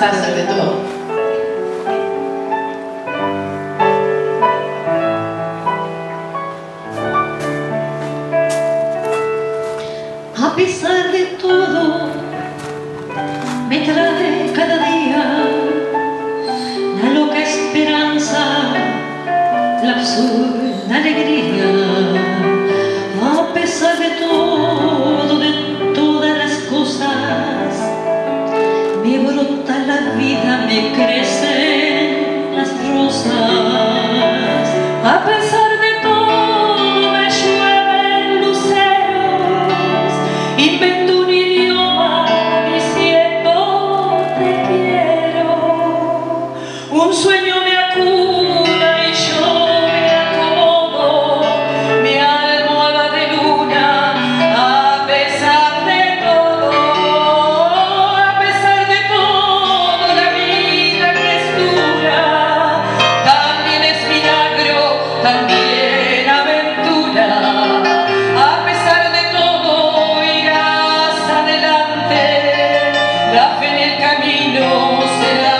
pesar de todo. A pesar de todo, me trae cada día la loca esperanza, la absurda alegría. Vida, me crecen las rosas. A pesar de todo, me llueven luceros, filho será.